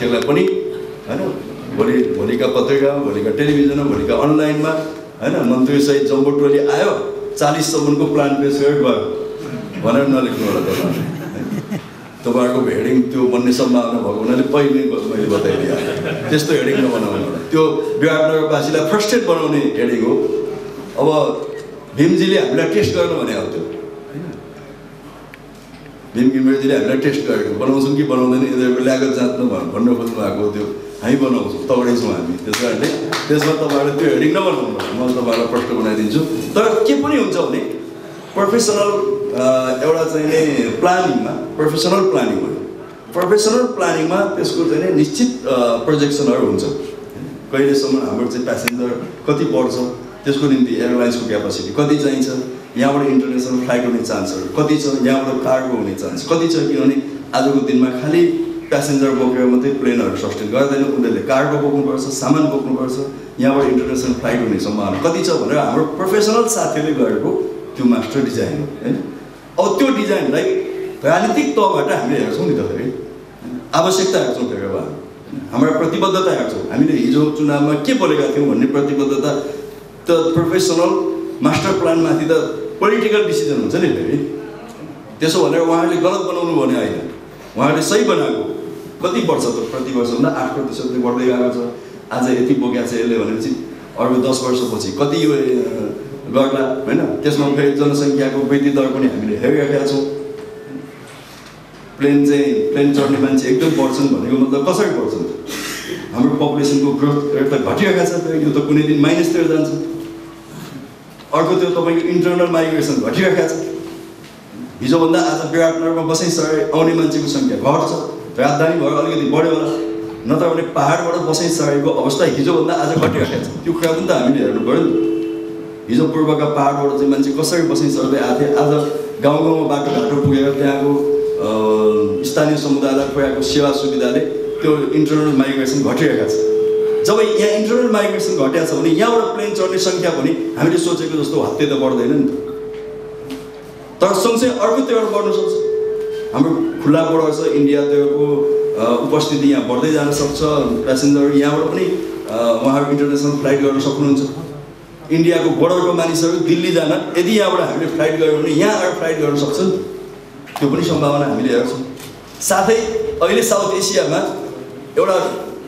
साथीहरूलाई पनि होइन भोलि भोलिका पत्रिका भोलिका टेलिभिजनमा भोलिका अनलाइनमा होइन मन्त्रीसहित जम्बो टोली आयो चालिससम्मको प्लान पेस गयो भनेर नलेख्नु होला तपाईँहरूले तपाईँहरूको हेडिङ त्यो बन्ने सम्भावना भएको हुनाले पहिले मैले बताइदिएँ। त्यस्तो हेडिङ नबनाउनु त्यो विराटनगरवासीलाई फ्रस्ट्रेट बनाउने हेडिङ हो। अब भीमजीले हामीलाई टेस्ट गर्नु भने हो त्यो भीम किमेरजीले हामीलाई टेस्ट गरेको बनाउँछौँ कि बनाउँदैन यिनीहरूको ल्यागत जाँच्नु भन्नु खोज्नु भएको त्यो हामी बनाउँछौँ तगडै छौँ हामी। त्यस कारणले त्यसमा तपाईँहरूले त्यो हेडिङ नबनाउनु म तपाईँहरूलाई प्रश्न बनाइदिन्छु। तर के पनि हुन्छ भने प्रोफेसनल एउटा चाहिँ प्लानिङमा प्रोफेसनल प्लानिङ हो प्रोफेसनल प्लानिङमा त्यसको चाहिँ निश्चित प्रोजेक्सनहरू हुन्छ। कहिलेसम्म हाम्रो चाहिँ प्यासेन्जर कति बढ्छ त्यसको निम्ति एयरलाइन्सको क्यापासिटी कति चाहिन्छ यहाँबाट इन्टरनेसनल फ्लाइट हुने चान्सहरू कति छ यहाँबाट कार्गो हुने चान्स कति छ किनभने आजको दिनमा खालि प्यासेन्जर बोकेर मात्रै प्लेनहरू सस्टेन गर्दैन उनीहरूले कार्गो बोक्नुपर्छ सामान बोक्नुपर्छ यहाँबाट इन्टरनेसनल फ्लाइट हुने सम्भावना कति छ भनेर हाम्रो प्रोफेसनल साथीहरूले गरेको त्यो मास्टर डिजाइन हो होइन? अब त्यो डिजाइनलाई राजनीतिक तहबाट हामीले हेर्छौँ नि त फेरि आवश्यकता हेर्छौँ फेरि अब हामी हाम्रा प्रतिबद्धता हेर्छौँ। हामीले हिजो चुनावमा के बोलेका थियौँ भन्ने प्रतिबद्धता त प्रोफेसनल मास्टर प्लानमाथि त पोलिटिकल डिसिजन हुन्छ नि फेरि। त्यसो भनेर उहाँहरूले गलत बनाउनु भने होइन। उहाँहरूले सही बनाएको। कति वर्ष त प्रति वर्ष भन्दा आठ प्रतिशतले बढ्दै गएको छ। आज यति बोकेको छ यसले भनेपछि अर्को दस वर्षपछि कति यो गर्ला होइन? त्यसमा फेरि जनसङ्ख्याको वृद्धि दर पनि हामीले हेरिरहेका छौँ। प्लेन चाहिँ प्लेन चढ्ने मान्छे एकदम बढ्छन् भनेको मतलब कसरी बढ्छन्? हाम्रो पपुलेसनको ग्रोथ रेट त घटिरहेको छ यो त कुनै दिन माइनसतिर जान्छ। अर्को त्यो तपाईँको इन्टरनल माइग्रेसन घटिरहेको छ। हिजोभन्दा आज विराटनगरमा बसाइ सर आउने मान्छेको सङ्ख्या घट्छ राजधानी भएर अलिकति बढ्यो होला। नत्र भने पाहाडबाट बसाइ सकेको अवस्था हिजोभन्दा आज घटिरहेको छ। त्यो कुरा पनि त हामीले हेर्नु पऱ्यो नि। हिजो पूर्वका पाहाडबाट चाहिँ मान्छे कसरी बसाइ सर्दै आएको थिए आज गाउँ गाउँमा बाटो घाटो पुगेर त्यहाँको स्थानीय समुदायलाई पुर्याएको सेवा सुविधाले त्यो इन्टरनल माइग्रेसन घटिरहेका छ। जब यहाँ इन्टरनल माइग्रेसन घटिया छ भने यहाँबाट प्लेन चढ्ने सङ्ख्या पनि हामीले सोचेको जस्तो हत्ते त बढ्दैन नि त। तर सँगसँगै अर्को त्योहरू बढ्न सक्छ। हाम्रो खुल्ला बोर्डर छ इन्डिया उपस्थिति यहाँ बढ्दै जान सक्छ। प्यासेन्जर यहाँबाट पनि उहाँहरू इन्टरनेसनल फ्लाइट गर्न सक्नुहुन्छ। इन्डियाको बोर्डरको मानिसहरू दिल्ली जान यदि यहाँबाट हामीले फ्लाइट गऱ्यौँ भने यहाँ आएर फ्लाइट गर्न सक्छ नि त्यो पनि सम्भावना हामीले हेर्छौँ। साथै अहिले साउथ एसियामा एउटा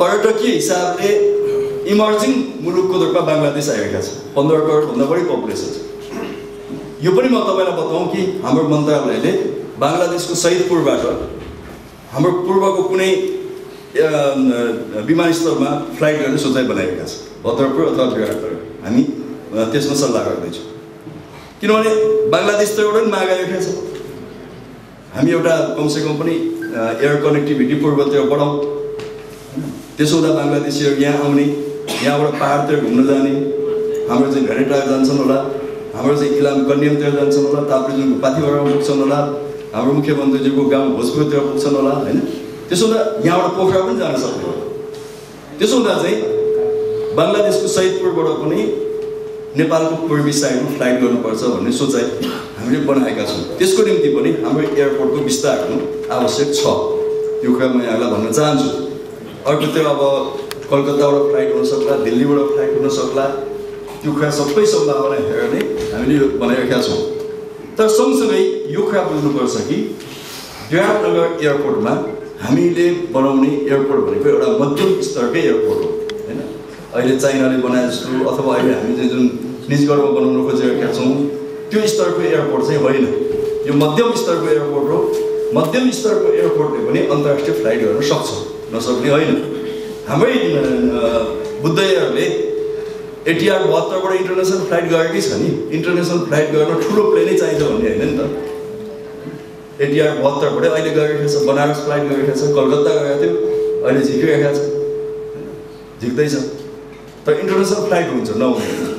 पर्यटकीय हिसाबले इमर्जिङ मुलुकको रूपमा बङ्गलादेश आइरहेका छ पन्ध्र करोडभन्दा बढी पपुलेसन छ। यो पनि म तपाईँलाई बताउँ कि हाम्रो मन्त्रालयले बङ्गलादेशको सहिदपुरबाट हाम्रो पूर्वको कुनै विमानस्थलमा फ्लाइट गर्ने सोचाइ बनाइरहेका छ भद्रपुर अथवा विराटनगर हामी त्यसमा सल्लाह गर्दैछौँ। किनभने बङ्गलादेश त एउटा माग आइरहेको छ हामी एउटा कमसेकम पनि एयर कनेक्टिभिटी पूर्वतिर बढाउँ। त्यसो हुँदा बङ्गलादेशीहरू यहाँ आउने यहाँबाट पाहाडतिर घुम्न जाने हाम्रो चाहिँ धेरै टाढा जान्छन् होला हाम्रो चाहिँ इलाम कन्यामतिर जान्छन् होला ताप्लेजुङको पाथिबाट पुग्छन् होला हाम्रो मुख्यमन्त्रीजीको गाउँ भोजपुरतिर पुग्छन् होला होइन? त्यसो हुँदा यहाँबाट पोखरा पनि जान सक्ने त्यसो हुँदा चाहिँ बङ्गलादेशको सहिदपुरबाट पनि नेपालको पूर्वी साइडमा फ्लाइट गर्नुपर्छ भन्ने सोचाइ हामीले बनाएका छौँ। त्यसको निम्ति पनि हाम्रो एयरपोर्टको विस्तार हुनु आवश्यक छ। त्यो कुरा म यहाँलाई भन्न चाहन्छु। अर्को त्यो अब कलकत्ताबाट फ्लाइट हुन सक्ला दिल्लीबाट फ्लाइट हुन सक्ला त्यो कुरा सबै सम्भावना हेरेर नै हामीले यो बनाइरहेका छौँ। तर सँगसँगै यो कुरा बुझ्नुपर्छ कि विराटनगर एयरपोर्टमा हामीले बनाउने एयरपोर्ट भनेको एउटा मध्यम स्तरकै एयरपोर्ट हो होइन? अहिले चाइनाले बनाए जस्तो अथवा अहिले हामी चाहिँ जुन निजगढमा बनाउन खोजिरहेका छौँ त्यो स्तरको एयरपोर्ट चाहिँ होइन। यो मध्यम स्तरको एयरपोर्ट हो। मध्यम स्तरको एयरपोर्टले पनि अन्तर्राष्ट्रिय फ्लाइट गर्न सक्छ। नसक्ने होइन। हाम्रै बुद्ध एयरले एटिआर बहत्तरबाट इन्टरनेसनल फ्लाइट गरेकै छ नि? इन्टरनेसनल फ्लाइट गर्न ठुलो प्लेनै चाहिन्छ भन्ने होइन नि त। एटिआर बहत्तरबाटै अहिले गइरहेको छ बनारस फ्लाइट गइरहेको छ कलकत्ता गएको थियो अहिले झिकिरहेको छ। झिक्दैछ। तर इन्टरनेसनल फ्लाइट हुन्छ नहुने।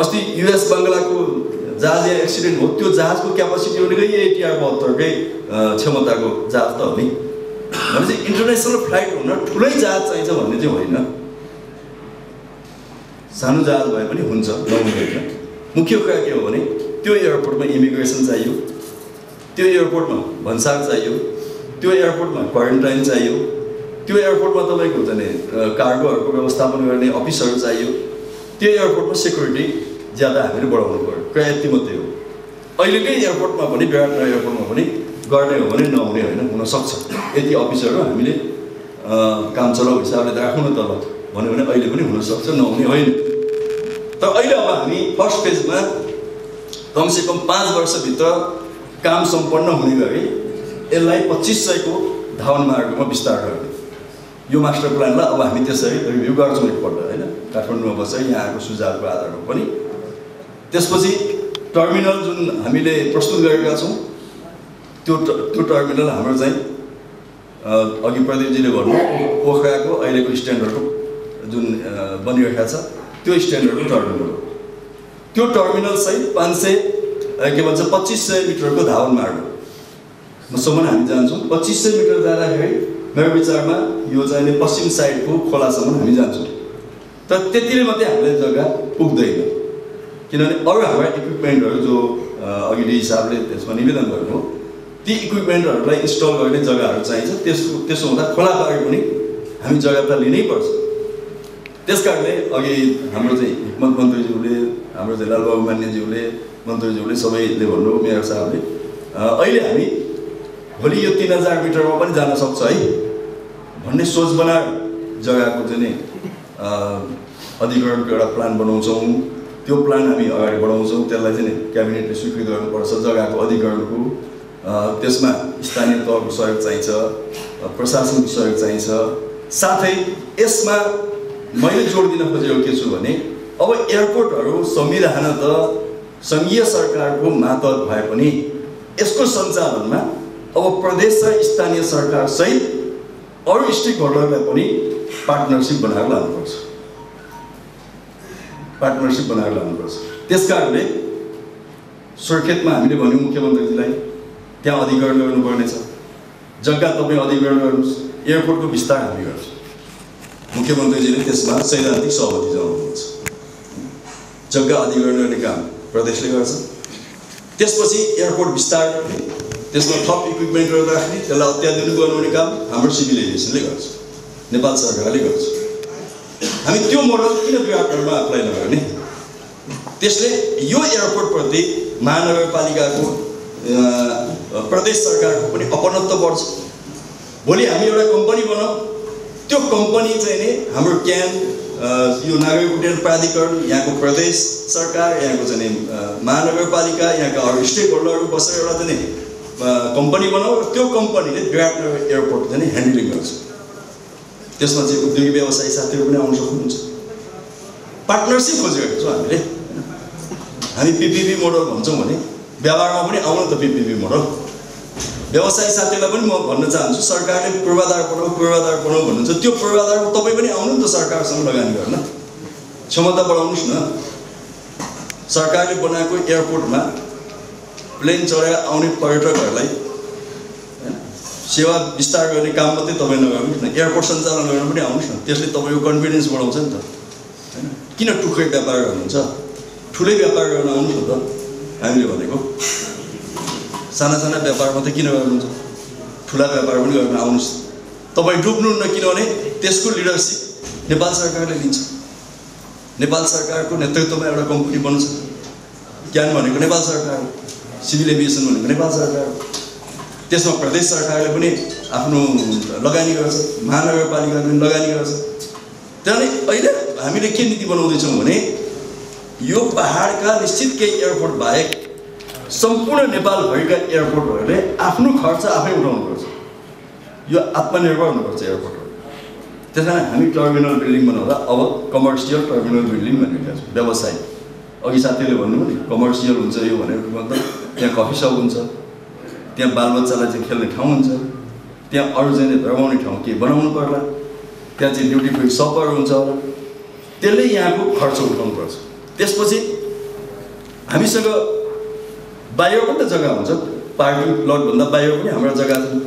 अस्ति युएस बङ्गलाको जहाज एक्सिडेन्ट हो त्यो जहाजको क्यापासिटी भनेकै एटिआर बहत्तरकै क्षमताको जहाज त हो नि। भनेपछि इन्टरनेसनल फ्लाइट हुन ठुलै जहाज चाहिन्छ भन्ने चाहिँ होइन। सानो जहाज भए पनि हुन्छ नहुने होइन मुख्य कुरा के हो भने त्यो एयरपोर्टमा इमिग्रेसन चाहियो त्यो एयरपोर्टमा भन्सार चाहियो त्यो एयरपोर्टमा क्वारेन्टाइन चाहियो त्यो एयरपोर्टमा तपाईँको हुन्छ नि कार्गोहरूको व्यवस्थापन गर्ने अफिसहरू चाहियो त्यो एयरपोर्टमा सेक्युरिटी ज्यादा हामीले बढाउनु पऱ्यो प्रायः यति मात्रै हो। अहिलेकै एयरपोर्टमा पनि विराटनगर एयरपोर्टमा पनि गर्ने हो भने नहुने होइन हुनसक्छ। यति अफिसहरू हामीले काम चलाउ हिसाबले राखौँ न त ल भन्यो भने अहिले पनि हुनसक्छ नहुने होइन। तर अहिले अब हामी फर्स्ट फेजमा कमसेकम पाँच वर्षभित्र काम सम्पन्न हुने गरी यसलाई पच्चिस सयको धावन मार्गमा विस्तार गर्ने। यो मास्टर प्लानलाई अब हामी त्यसरी रिभ्यू गर्छौँ एकपल्ट होइन? काठमाडौँमा बसेर यहाँको सुझावको आधारमा पनि। त्यसपछि टर्मिनल जुन हामीले प्रस्तुत गरेका छौँ त्यो त्यो टर्मिनल हाम्रो चाहिँ अघि प्रदीपजीले भन्नु पोखराको अहिलेको स्ट्यान्डर्डको जुन बनिरहेको छ त्यो स्ट्यान्डर्डको टर्मिनल हो। त्यो टर्मिनल सहित पाँच सय के भन्छ पच्चिस सय मिटरको धावन मार्ग सम्म हामी जान्छौँ पच्चिस सय मिटर जाँदाखेरि मेरो विचारमा यो चाहिँ पश्चिम साइडको खोलासम्म हामी जान्छौँ। तर त्यतिले मात्रै हामीलाई जग्गा पुग्दैन। किनभने अरू हाम्रा इक्विपमेन्टहरू जो अ, अघिल्लो हिसाबले त्यसमा निवेदन गर्नु ती इक्विपमेन्टहरूलाई इन्स्टल गर्ने जग्गाहरू चाहिन्छ। त्यसको त्यसो हुँदा खोला पारि पनि हामी जग्गा त लिनै पर्छ। त्यस कारणले अघि हाम्रो चाहिँ हिक्मत मन्त्रीज्यूले हाम्रो चाहिँ लालबाबु मान्यज्यूले मन्त्रीज्यूले सबैले भन्नु मेयर साहबले अहिले हामी भोलि यो तिन हजार मिटरमा पनि जान सक्छ है भन्ने सोच बनाएर जग्गाको चाहिँ नि अधिकरणको एउटा प्लान बनाउँछौँ। त्यो प्लान हामी अगाडि बढाउँछौँ। त्यसलाई चाहिँ नि क्याबिनेटले स्वीकृत गर्नुपर्छ जग्गाको अधिकरणको त्यसमा स्थानीय तहको सहयोग चाहिन्छ प्रशासनको सहयोग चाहिन्छ। साथै यसमा मैले जोड दिन खोजेको के छु भने अब एयरपोर्टहरू संविधान त सङ्घीय सरकारको मातहत भए पनि यसको सञ्चालनमा अब प्रदेश र स्थानीय सरकार सहित अरू स्टेक होल्डरलाई पनि पार्टनरसिप बनाएर लानुपर्छ। पार्टनरसिप बनाएर लानुपर्छ। त्यस कारणले सुर्खेतमा हामीले भन्यौँ मुख्यमन्त्रीजीलाई त्यहाँ अधिकरण गर्नुपर्नेछ। जग्गा तपाईँ अधिकरण गर्नुहोस्। एयरपोर्टको विस्तार हामी गर्छौँ। मुख्यमन्त्रीजीले त्यसमा सैद्धान्तिक सहमति जनाउनुहुन्छ। जग्गा अधिकरण गर्ने काम प्रदेशले गर्छ। त्यसपछि एयरपोर्ट विस्तार त्यसमा थप इक्विपमेन्टहरू राख्ने त्यसलाई अत्याधुनिक बनाउने काम हाम्रो सिभिल एभिएसनले गर्छ। नेपाल सरकारले गर्छ। हामी त्यो मोडल किन विराटनगरमा अप्लाई नगर्ने? त्यसले यो एयरपोर्टप्रति महानगरपालिकाको प्रदेश सरकारको पनि अपनत्व बढ्छ। भोलि हामी एउटा कम्पनी बनाऊँ। त्यो कम्पनी चाहिँ नि हाम्रो क्यान यो नागरिक उड्डयन प्राधिकरण यहाँको प्रदेश सरकार यहाँको चाहिँ महानगरपालिका यहाँका अरू स्टेक होल्डरहरू बसेर एउटा चाहिँ कम्पनी बनाऊ र त्यो कम्पनीले विराटनगर एयरपोर्ट चाहिँ ह्यान्डलिङ गर्छ। त्यसमा चाहिँ उद्योगी व्यवसायी साथीहरू पनि आउनु सक्नुहुन्छ। पार्टनरसिप खोजेको छौँ हामीले। हामी पिपिपी मोडल भन्छौँ भने व्यापारमा पनि आउनु त पिपिपी मोडल व्यवसायी साथीलाई पनि म भन्न चाहन्छु सरकारले पूर्वाधार बनाऊ पूर्वाधार बनाऊ भन्नुहुन्छ। त्यो पूर्वाधारमा तपाईँ पनि आउनु नि त सरकारसँग लगानी गर्न। क्षमता बढाउनुहोस् न। सरकारले बनाएको एयरपोर्टमा प्लेन चढेर आउने पर्यटकहरूलाई सेवा विस्तार गर्ने काम मात्रै तपाईँ नगर्नुहोस् न। एयरपोर्ट सञ्चालन गर्न पनि आउनुहोस् न। त्यसले तपाईँको कन्फिडेन्स बढाउँछ नि त। होइन किन टुक्रै व्यापार गर्नुहुन्छ? ठुलै व्यापार गर्न आउनुहोस् न त हामीले भनेको। साना साना व्यापार मात्रै किन गर्नुहुन्छ ठुला व्यापार पनि गर्न आउनुहोस्। तपाईँ डुब्नुहुन्न किनभने त्यसको लिडरसिप नेपाल सरकारले लिन्छ। नेपाल सरकारको नेतृत्वमा एउटा कम्पनी बन्छ क्यान भनेको नेपाल सरकार सिभिल एभिएसन भनेको नेपाल सरकार त्यसमा प्रदेश सरकारले पनि आफ्नो लगानी गर्छ। महानगरपालिकाले पनि लगानी गर्छ। त्यहाँदेखि अहिले हामीले के नीति बनाउँदैछौँ भने यो पहाडका निश्चित केही एयरपोर्ट बाहेक सम्पूर्ण नेपालभरिका एयरपोर्टहरूले आफ्नो खर्च आफै उठाउनुपर्छ। यो आत्मनिर्भर हुनुपर्छ एयरपोर्टहरू। त्यस कारण हामी टर्मिनल बिल्डिङ बनाउँदा अब कमर्सियल टर्मिनल बिल्डिङ भनेका छौँ व्यवसाय। अघि साथीले भन्नुभयो नि कमर्सियल हुन्छ यो भनेर मतलब त्यहाँ कफी सप हुन्छ त्यहाँ बालबच्चालाई चाहिँ खेल्ने ठाउँ हुन्छ त्यहाँ अरू चाहिँ रमाउने ठाउँ के बनाउनु पर्ला त्यहाँ चाहिँ ड्युटी फ्री सपहरू हुन्छ होला। त्यसले यहाँको खर्च उठाउनुपर्छ। त्यसपछि हामीसँग बाहिर पनि त जग्गा हुन्छ? पार्किङ प्लटभन्दा बाहिर पनि हाम्रा जग्गा छन्।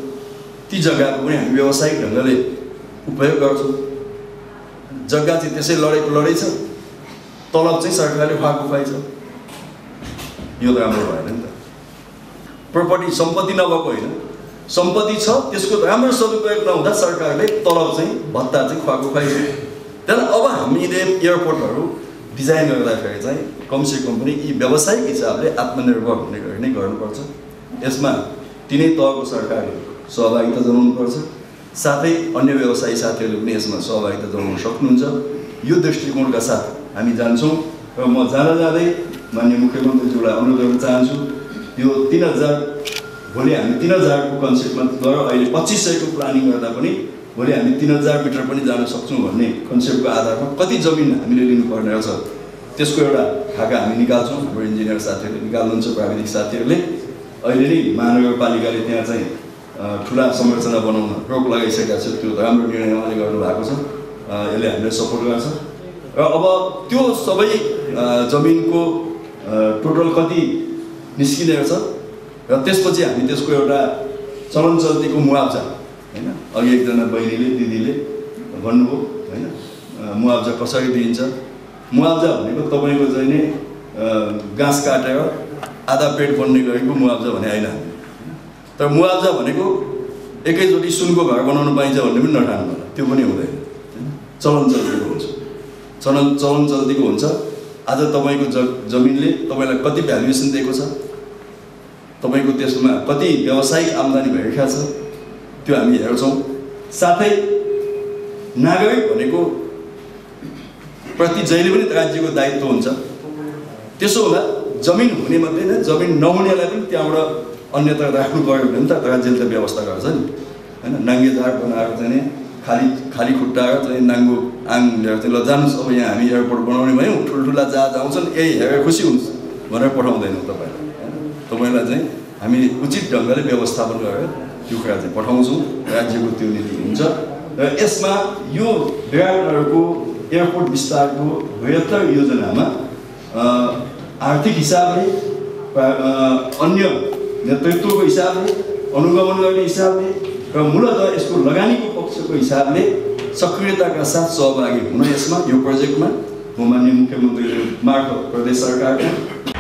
ती जग्गाको पनि हामी व्यावसायिक ढङ्गले उपयोग गर्छौँ। जग्गा चाहिँ त्यसै लडेको लडै छ। तलब चाहिँ सरकारले खुवाएको खुवाइ छ। यो त राम्रो भएन नि त। प्रपर्टी सम्पत्ति नभएको होइन। सम्पत्ति छ त्यसको राम्रो सदुपयोग नहुँदा सरकारले तलब चाहिँ भत्ता चाहिँ खुवाएको खुवाइछ त्यहाँदेखि अब हामीले एयरपोर्टहरू डिजाइन गर्दाखेरि चाहिँ कमसेकम पनि यी व्यावसायिक हिसाबले आत्मनिर्भर हुने गरी नै गर्नुपर्छ। यसमा तिनै तहको सरकारले सहभागिता जनाउनुपर्छ। साथै अन्य व्यवसायी साथीहरूले पनि यसमा सहभागिता जनाउन सक्नुहुन्छ। यो दृष्टिकोणका साथ हामी जान्छौँ र म जाँदा जाँदै मान्य मुख्यमन्त्रीज्यूलाई अनुरोध गर्न चाहन्छु यो तिन हजार भोलि हामी तिन हजारको कन्सेप्टमा गएर अहिले पच्चिस सयको प्लानिङ गर्दा पनि भोलि हामी तिन हजार मिटर पनि जान सक्छौँ भन्ने कन्सेप्टको आधारमा कति जमिन हामीले लिनुपर्ने रहेछ त्यसको एउटा खाका हामी निकाल्छौँ। हाम्रो इन्जिनियर साथीहरूले निकाल्नुहुन्छ प्राविधिक साथीहरूले। अहिले नै महानगरपालिकाले त्यहाँ चाहिँ ठुला संरचना बनाउन रोक लगाइसकेको छ। त्यो राम्रो निर्णय उहाँले गर्नुभएको छ। यसले हामीलाई सपोर्ट गर्छ। र अब त्यो सबै जमिनको टोटल कति निस्किने रहेछ र त्यसपछि हामी त्यसको एउटा चलन चल्तीको मुआवजा होइन? अघि एकजना बहिनीले दिदीले भन्नुभयो होइन? अ, मुआवजा कसरी दिइन्छ? मुआवजा भनेको तपाईँको चाहिँ नि घाँस काटेर आधा पेट बन्ने गरेको मुआवजा भने होइन? तर मुआवजा भनेको एकैचोटि सुनको घर बनाउनु पाइन्छ भन्ने पनि नठान्नु होला। त्यो पनि हुँदैन? चलन चल्तीको हुन्छ। चलन चलन चल्तीको हुन्छ। आज तपाईँको ज जमिनले तपाईँलाई कति भ्यालुएसन दिएको छ? तपाईँको त्यसमा कति व्यावसायिक आम्दानी भइरहेको छ? त्यो हामी हेर्छौँ। साथै नागरिक भनेको प्रति जहिले पनि राज्यको दायित्व हुन्छ। त्यसो हुँदा जमिन हुने मात्रै होइन जमिन नहुनेलाई पनि त्यहाँबाट अन्यत्र राख्नु पऱ्यो भने त राज्यले त व्यवस्था गर्छ नि। होइन नाङ्गे झार बनाएर चाहिँ खाली खाली खुट्टाएर चाहिँ नाङ्गो आङ लिएर चाहिँ ल जानुहोस् अब यहाँ हामी एयरपोर्ट बनाउने भयौँ ठुल्ठुला जहाज आउँछन् यही हेरेर खुसी हुनुहोस् भनेर पठाउँदैनौँ तपाईँलाई। होइन तपाईँलाई चाहिँ हामी उचित ढङ्गले व्यवस्थापन गरेर त्यो कुरा चाहिँ पठाउँछौँ। राज्यको त्यो नीति हुन्छ। र यसमा यो विराटनगरको एयरपोर्ट विस्तारको बृहत्तर योजनामा आर्थिक हिसाबले अन्य नेतृत्वको हिसाबले अनुगमन गर्ने हिसाबले र मूलत यसको लगानीको पक्षको हिसाबले सक्रियताका साथ सहभागी हुन यसमा यो प्रोजेक्टमा मान्य मुख्यमन्त्री मार्फत प्रदेश सरकारको